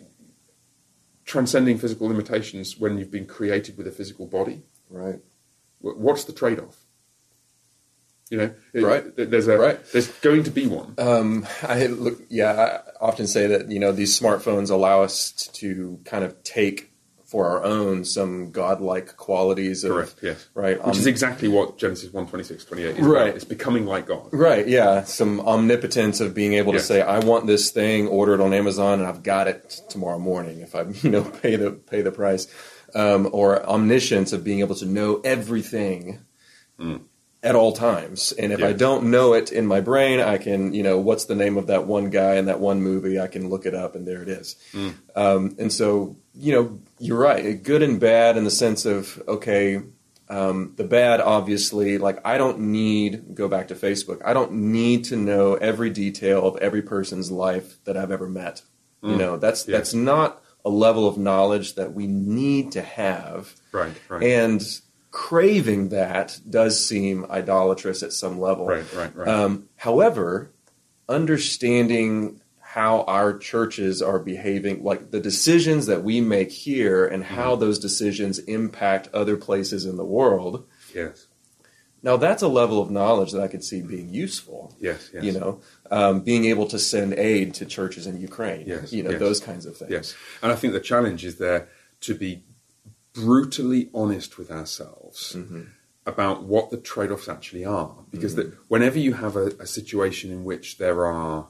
transcending physical limitations when you've been created with a physical body, Right. what's the trade off? You know, Right. th- There's a Right. there's going to be one. Um, I look. Yeah, I often say that you know these smartphones allow us to kind of take for our own some godlike qualities of Correct. Yes. right, Which um, is exactly what Genesis 1, 26, 28 is Right. about. It's becoming like God. right. Yeah, some omnipotence of being able to say, "I want this thing, order it on Amazon, and I've got it tomorrow morning if I you know pay the pay the price," um, or omniscience of being able to know everything. At all times, and if Yeah. I don't know it in my brain, I can, you know, what's the name of that one guy in that one movie? I can look it up, and there it is. Um, and so, you know, you're right. Good and bad in the sense of, okay, um, the bad, obviously, like I don't need, go back to Facebook, I don't need to know every detail of every person's life that I've ever met. You know, that's, Yeah. that's not a level of knowledge that we need to have. Right. Right. And craving that does seem idolatrous at some level. right. Right. Right. Um, however, understanding how our churches are behaving, like the decisions that we make here and Mm-hmm. how those decisions impact other places in the world, yes. now that's a level of knowledge that I could see being useful. Yes. Yes. You know, um, being able to send aid to churches in Ukraine, Yes, you know, yes. those kinds of things. Yes, and I think the challenge is there to be brutally honest with ourselves mm-hmm. about what the trade-offs actually are, because mm-hmm. that whenever you have a, a situation in which there are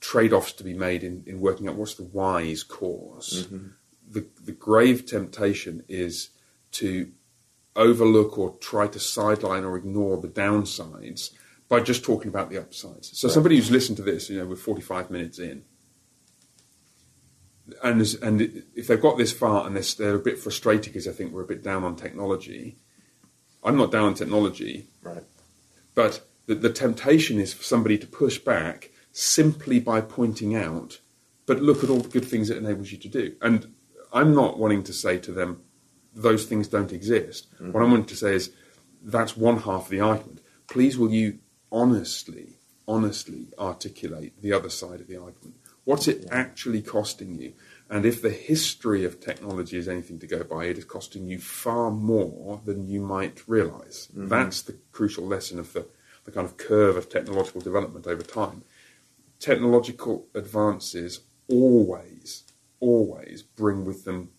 trade-offs to be made in, in working out what's the wise because mm-hmm. the the grave temptation is to overlook or try to sideline or ignore the downsides by just talking about the upsides. So somebody who's listened to this, you know, we're 45 minutes in, and and if they've got this far and they're, they're a bit frustrated because I think we're a bit down on technology. I'm not down on technology, Right. but the, the temptation is for somebody to push back simply by pointing out, but look at all the good things it enables you to do. And I'm not wanting to say to them, those things don't exist. Mm-hmm. What I'm wanting to say is, that's one half of the argument. Please, will you honestly, honestly articulate the other side of the argument? What's it actually costing you? And if the history of technology is anything to go by, it is costing you far more than you might realize. Mm-hmm. That's the crucial lesson of the, the kind of curve of technological development over time. Technological advances always, always bring with them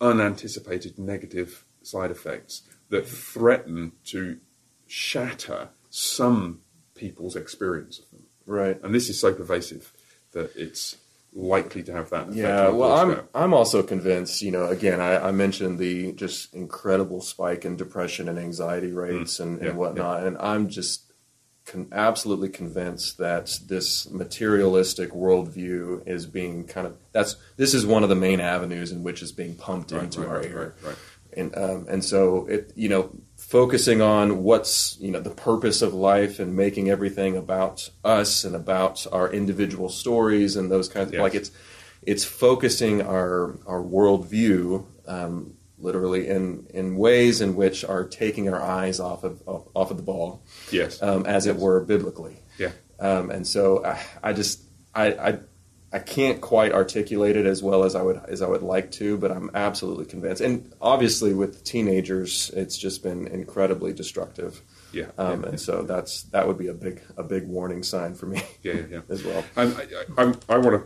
unanticipated negative side effects that threaten to shatter some people's experience of them. Right. And this is so pervasive that it's likely to have that effect. Yeah, well, I'm. I'm also convinced. You know, again, I, I mentioned the just incredible spike in depression and anxiety rates and, Mm. Yeah, and whatnot, and I'm just con- absolutely convinced that this materialistic worldview is being kind of that's this is one of the main avenues in which is being pumped Right, into right, our right, ear, right, right. and um, and so it you know focusing on what's you know the purpose of life and making everything about us and about our individual stories and those kinds of Yes. like it's it's focusing our our worldview um, literally in in ways in which are taking our eyes off of off, off of the ball Yes. um, as it were biblically yeah. um, and so I, I just I, I I can't quite articulate it as well as I would as I would like to, but I'm absolutely convinced. And obviously, with teenagers, it's just been incredibly destructive. Yeah. Um, yeah, and so that's that would be a big a big warning sign for me yeah, yeah, yeah. as well. Um, I, I, I want to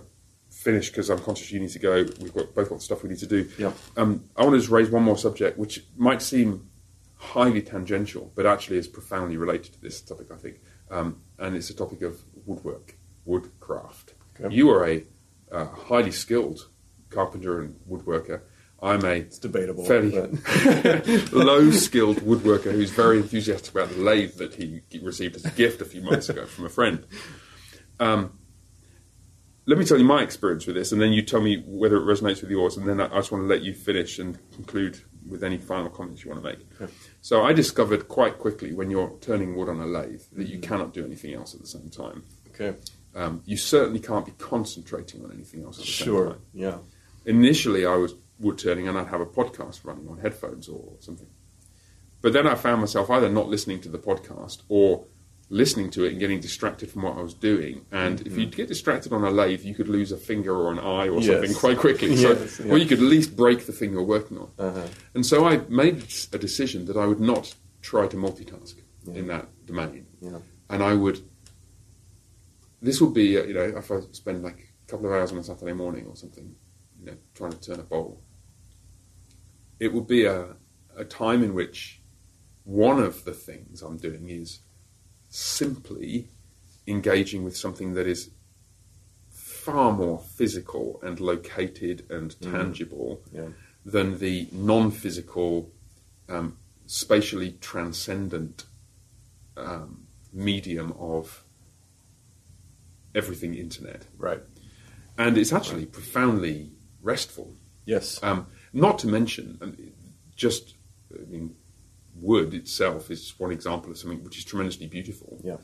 finish because I'm conscious you need to go. We've got both got stuff we need to do. Yeah. Um, I want to just raise one more subject, which might seem highly tangential, but actually is profoundly related to this topic, I think. Um, and it's a topic of woodwork, woodcraft. Okay. You are a uh, highly skilled carpenter and woodworker. I'm a It's debatable. fairly but- low skilled woodworker who's very enthusiastic about the lathe that he received as a gift a few months ago from a friend. Um, let me tell you my experience with this, and then you tell me whether it resonates with yours, and then I I just want to let you finish and conclude with any final comments you want to make. So I discovered quite quickly when you're turning wood on a lathe that you cannot do anything else at the same time. okay. Um, you certainly can't be concentrating on anything else at the same Sure. time Yeah. initially I was wood turning and I'd have a podcast running on headphones or something. But then I found myself either not listening to the podcast or listening to it and getting distracted from what I was doing. And if you get distracted on a lathe, you could lose a finger or an eye or Yes. something quite quickly. So, Yes, yeah. Or you could at least break the thing you're working on. Uh-huh. And so I made a decision that I would not try to multitask Yeah. in that domain. Yeah. And I would, this would be, uh, you know, if I spend like a couple of hours on a Saturday morning or something, you know, trying to turn a bowl, it would be a, a time in which one of the things I'm doing is simply engaging with something that is far more physical and located and tangible Yeah. than the non-physical, um, spatially transcendent um, medium of everything internet. Right. And it's actually profoundly restful. Yes. Um, not to mention, just I mean, wood itself is one example of something which is tremendously beautiful. Yeah.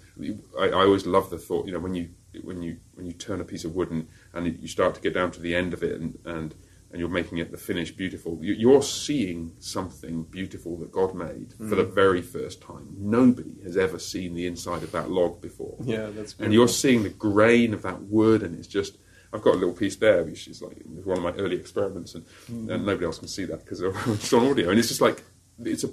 I, I always love the thought, you know, when you when you when you turn a piece of wood and, and you start to get down to the end of it and and, and you're making it the finish beautiful. you- You're seeing something beautiful that God made for the mm. very first time. Nobody has ever seen the inside of that log before Yeah, that's and you're seeing the grain of that wood, and it's just. I've got a little piece there, which is like one of my early experiments, and, mm. and nobody else can see that because it's on audio. And it's just like it's a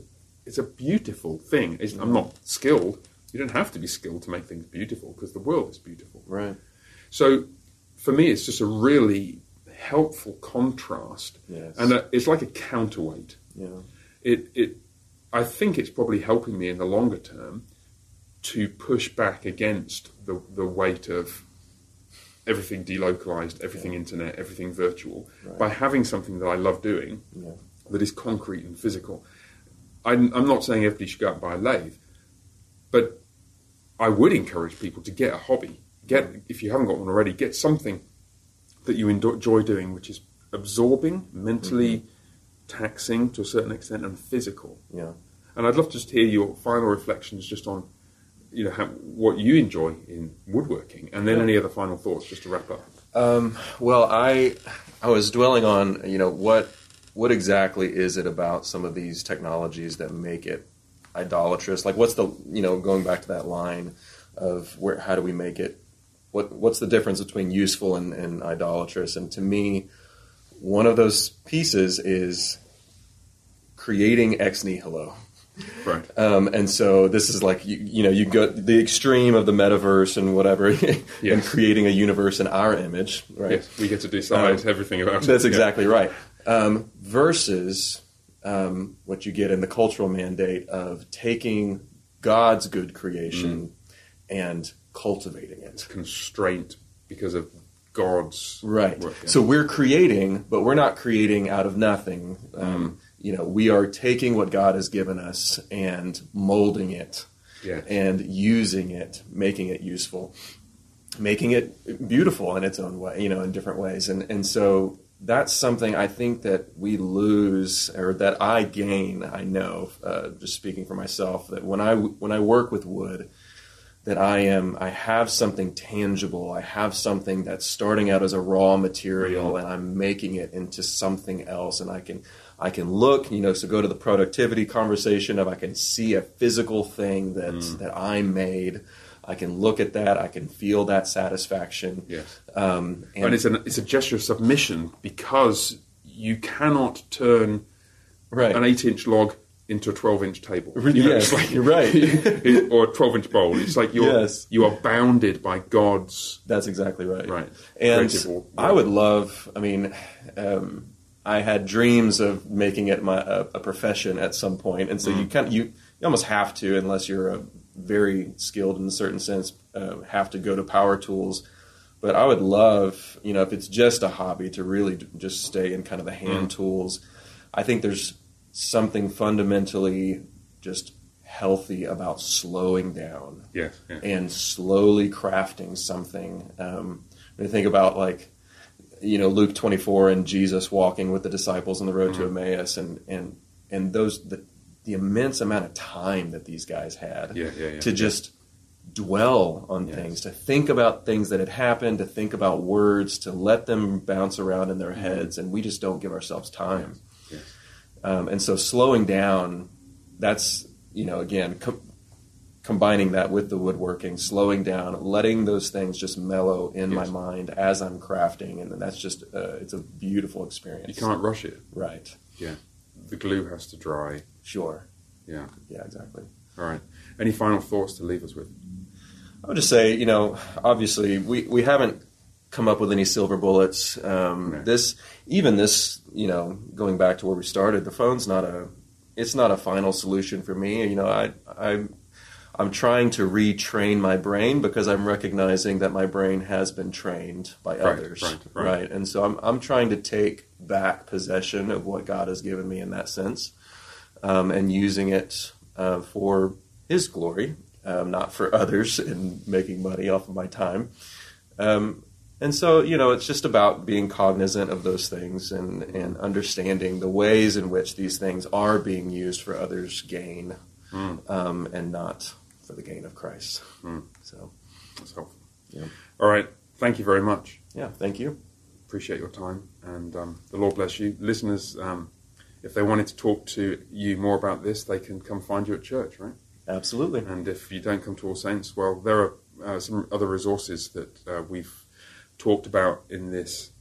it's a beautiful thing. It's, I'm not skilled. You don't have to be skilled to make things beautiful because the world is beautiful. right. So for me, it's just a really helpful contrast, Yes. and a, it's like a counterweight Yeah. it, it I think it's probably helping me in the longer term to push back against the, the weight of everything delocalized, everything internet, everything virtual Right. by having something that I love doing Yeah. that is concrete and physical. I'm, I'm not saying everybody should go out and buy a lathe, but I would encourage people to get a hobby. Get if you haven't got one already, get something that you enjoy doing, which is absorbing, mentally taxing to a certain extent, and physical. Yeah. And I'd love to just hear your final reflections just on, you know, how, what you enjoy in woodworking, and then Yeah. any other final thoughts just to wrap up. Um, well, I I was dwelling on you know what what exactly is it about some of these technologies that make it idolatrous? Like, what's the you know going back to that line of where how do we make it? What what's the difference between useful and, and idolatrous? And to me, one of those pieces is creating ex nihilo. Right. Um, and so this is like you, you know you go the extreme of the metaverse and whatever, and creating a universe in our image, right? Yes, we get to decide Um, everything about it. That's Yeah. exactly right. Um, versus um, what you get in the cultural mandate of taking God's good creation and cultivating it. constraint because of God's Right. work, yeah. So we're creating, but we're not creating out of nothing. Um, You know, we are taking what God has given us and molding it Yes. and using it, making it useful, making it beautiful in its own way, you know, in different ways. And and so that's something I think that we lose, or that I gain. I know, uh, just speaking for myself, that when I when I work with wood, that I am I have something tangible. I have something that's starting out as a raw material, and I'm making it into something else, and I can. I can look, you know, so go to the productivity conversation of I can see a physical thing that that I made. I can look at that. I can feel that satisfaction. Yes. Um, and, and it's an it's a gesture of submission because you cannot turn right. an eight inch log into a twelve inch table. You know, yes, like- you're right. or a twelve inch bowl. It's like you're Yes. you are bounded by God's That's exactly right. Right. And I would love. I mean, um, I had dreams of making it my a, a profession at some point, and so you kind of you, you almost have to, unless you're a very skilled in a certain sense, uh, have to go to power tools. But I would love, you know, if it's just a hobby, to really just stay in kind of the hand tools. I think there's something fundamentally just healthy about slowing down Yes. Yeah. and slowly crafting something. Um, when you think about like, you know, Luke 24 and Jesus walking with the disciples on the road to Emmaus, and and and those the the immense amount of time that these guys had Yeah, yeah, yeah. to just dwell on Yes. things, to think about things that had happened, to think about words, to let them bounce around in their heads, and we just don't give ourselves time. Yes. Um, and so slowing down, that's, you know, again, com- combining that with the woodworking, slowing down, letting those things just mellow in my mind as I'm crafting. And that's just, uh, it's a beautiful experience. You can't rush it. Right. Yeah. The glue has to dry. Sure. Yeah. Yeah, exactly. All right. Any final thoughts to leave us with? I would just say, you know, obviously we, we haven't come up with any silver bullets. Um, Right. This, even this, you know, going back to where we started, the phone's not a, it's not a final solution for me. You know, I, I, I'm trying to retrain my brain because I'm recognizing that my brain has been trained by Right, others, right, right. And so I'm, I'm trying to take back possession of what God has given me in that sense, um, and using it uh, for His glory, um, not for others and making money off of my time. Um, and so, you know, it's just about being cognizant of those things and, and understanding the ways in which these things are being used for others' gain Mm. um, and not for the gain of Christ. Mm. So, That's helpful. Yeah. All right. Thank you very much. yeah, thank you. Appreciate your time, and um, the Lord bless you, listeners. Um, if they wanted to talk to you more about this, they can come find you at church, right? Absolutely. And if you don't come to All Saints, well, there are uh, some other resources that uh, we've talked about in this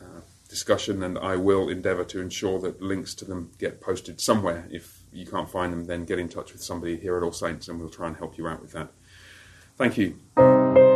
uh, discussion, and I will endeavour to ensure that links to them get posted somewhere. If you can't find them, then get in touch with somebody here at All Saints, and we'll try and help you out with that. Thank you.